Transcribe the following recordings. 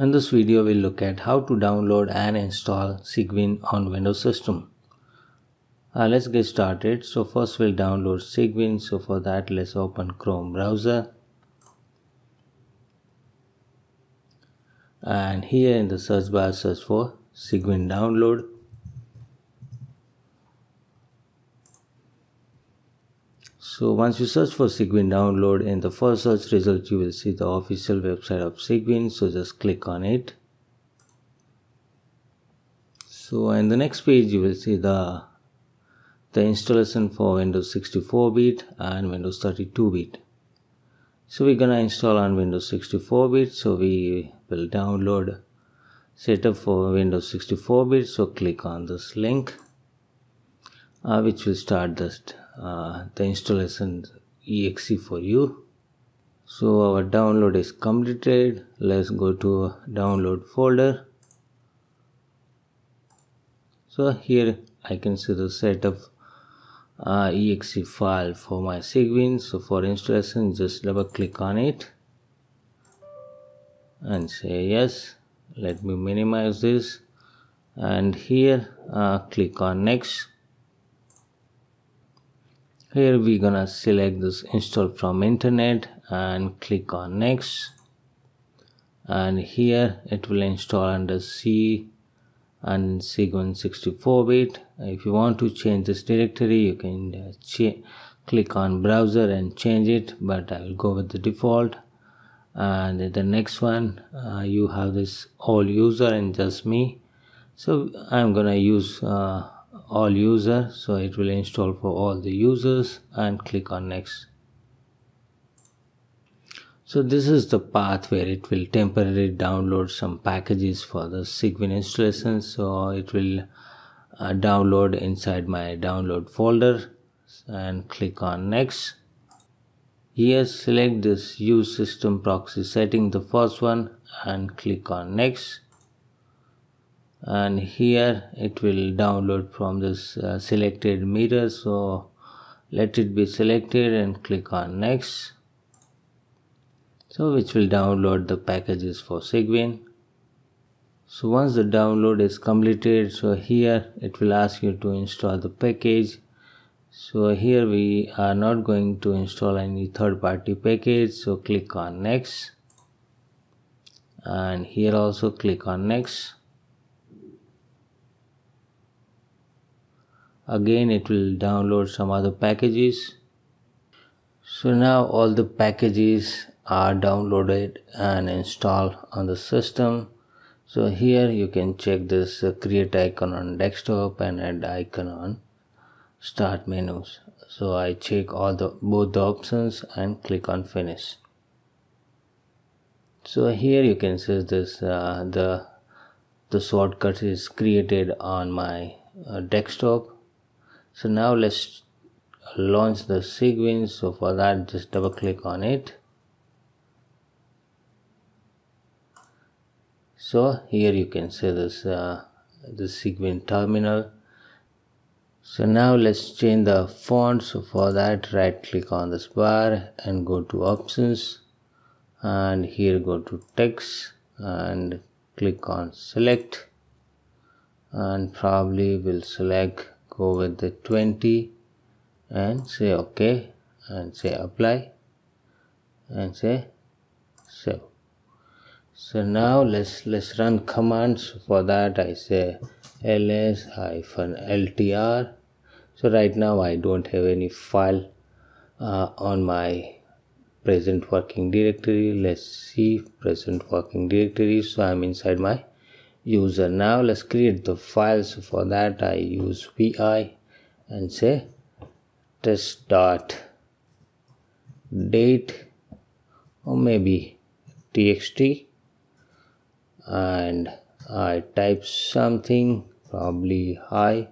In this video, we'll look at how to download and install Cygwin on Windows system. Uh, let's get started. So first we'll download Cygwin. So for that, let's open Chrome browser. And here in the search bar, search for Cygwin download. So once you search for Cygwin download in the first search result you will see the official website of Cygwin so just click on it. So in the next page you will see the the installation for Windows 64 bit and Windows 32 bit. So we're gonna install on Windows 64 bit so we will download setup for Windows 64 bit so click on this link uh, which will start this uh, the installation exe for you. So our download is completed. Let's go to download folder. So here I can see the set of uh, exe file for my Cygwin so for installation just double click on it and say yes. Let me minimize this. And here uh, click on next here we're gonna select this install from internet and click on next. And here it will install under C and Cygwin 64 bit. If you want to change this directory you can uh, click on browser and change it but I will go with the default. And the next one uh, you have this all user and just me. So I'm gonna use uh, all user so it will install for all the users and click on next. So this is the path where it will temporarily download some packages for the Cygwin installation. So it will uh, download inside my download folder and click on next. Here select this use system proxy setting the first one and click on next and here it will download from this uh, selected mirror so let it be selected and click on next. So which will download the packages for Cygwin so once the download is completed so here it will ask you to install the package. So here we are not going to install any third-party package. So click on next. And here also click on next again it will download some other packages. So now all the packages are downloaded and installed on the system. So here you can check this uh, create icon on desktop and add icon on start menus. So i check all the both the options and click on finish. So here you can see this uh, the the shortcut is created on my uh, desktop so now let's launch the Cygwin so for that just double click on it. So here you can see this uh, the Cygwin terminal. So now let's change the font. So for that right click on this bar and go to options. And here go to text and click on select. And probably will select go with the 20 and say ok and say apply and say save. So now let's let's run commands for that. I say ls hyphen ltr. So right now i don't have any file uh, on my present working directory. Let's see present working directory. So i'm inside my user now let's create the files for that. I use vi and say test dot date or maybe txt and I type something probably hi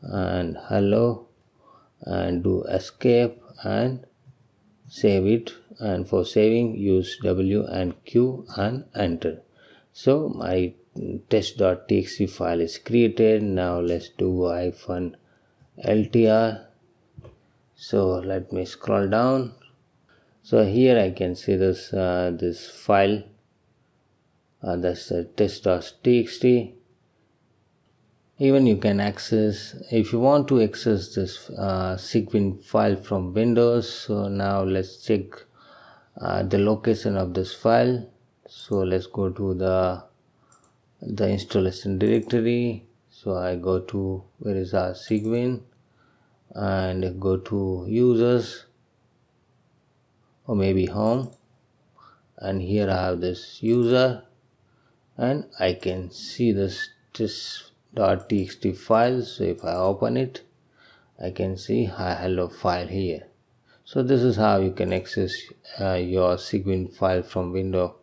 and hello and do escape and save it. And for saving use W and Q and enter. So my test.txt file is created. Now let's do hyphen ltr so let me scroll down. So here i can see this uh, this file. Uh, that's the test.txt even you can access if you want to access this uh, Cygwin file from Windows so now let's check uh, the location of this file. So let's go to the the installation directory. So I go to where is our Cygwin and go to users or maybe home. And here I have this user. And I can see this this .txt file. So if I open it I can see hi hello file here. So this is how you can access uh, your Cygwin file from window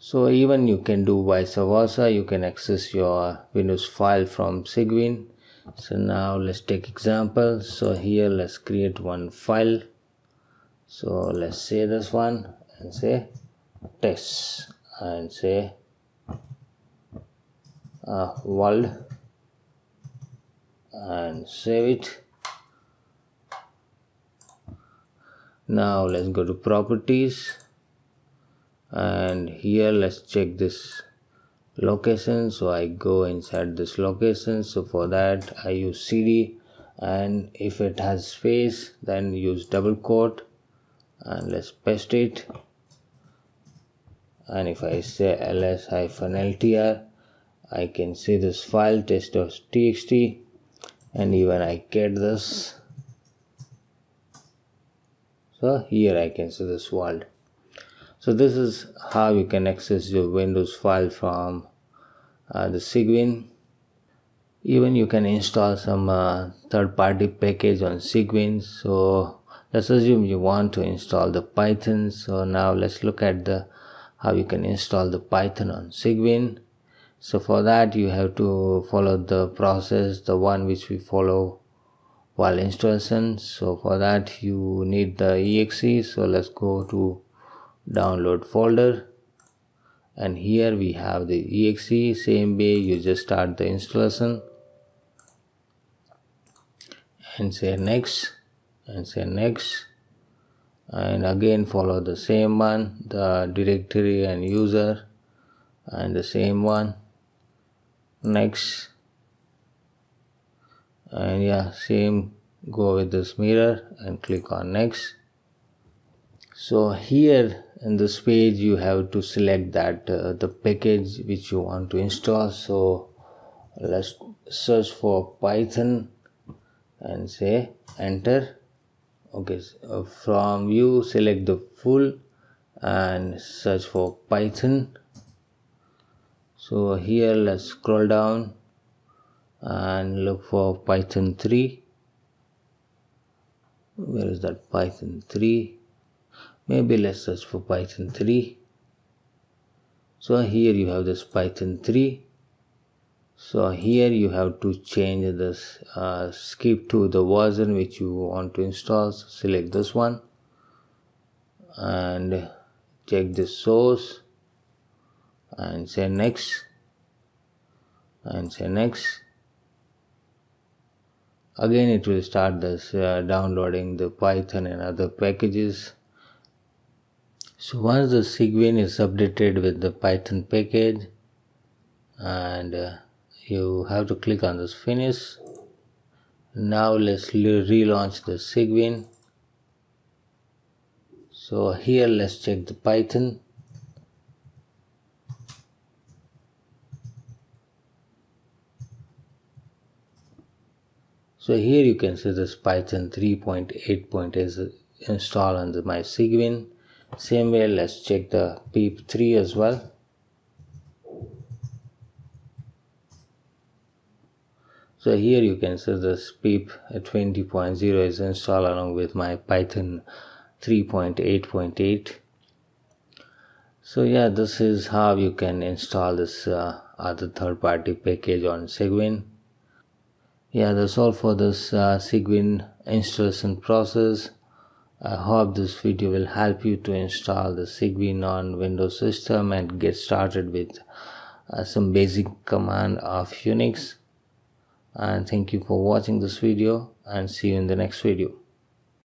so even you can do vice versa. You can access your windows file from Cygwin so now let's take example. So here let's create one file. So let's say this one and say test and say uh, world and save it. Now let's go to properties and here let's check this location. So I go inside this location. So for that I use cd and if it has space then use double quote. And let's paste it. And if I say ls ltr I can see this file test.txt and even I get this. So here I can see this world so this is how you can access your Windows file from uh, the Cygwin even you can install some uh, third-party package on Cygwin so let's assume you want to install the Python. So now let's look at the how you can install the Python on Cygwin so for that you have to follow the process the one which we follow while installation. So for that you need the exe. So let's go to download folder. And here we have the exe same way you just start the installation. And say next and say next. And again follow the same one the directory and user and the same one. Next. And yeah same go with this mirror and click on next. So here in this page you have to select that uh, the package which you want to install. So let's search for python and say enter. Okay so from you select the full and search for python. So here let's scroll down and look for python 3 where is that python 3 maybe let's search for python 3 so here you have this python 3 so here you have to change this uh, skip to the version which you want to install. So select this one and check the source and say next and say next. Again it will start this uh, downloading the python and other packages so once the Cygwin is updated with the python package and uh, you have to click on this finish now let's relaunch the Cygwin so here let's check the python. So here you can see this python 3.8 is installed on the my Cygwin same way let's check the pip 3 as well. So here you can see this pip 20.0 is installed along with my python 3.8.8 so yeah this is how you can install this uh, other third-party package on Cygwin yeah that's all for this uh, Cygwin installation process I hope this video will help you to install the Cygwin on Windows system and get started with uh, some basic command of Unix. And thank you for watching this video and see you in the next video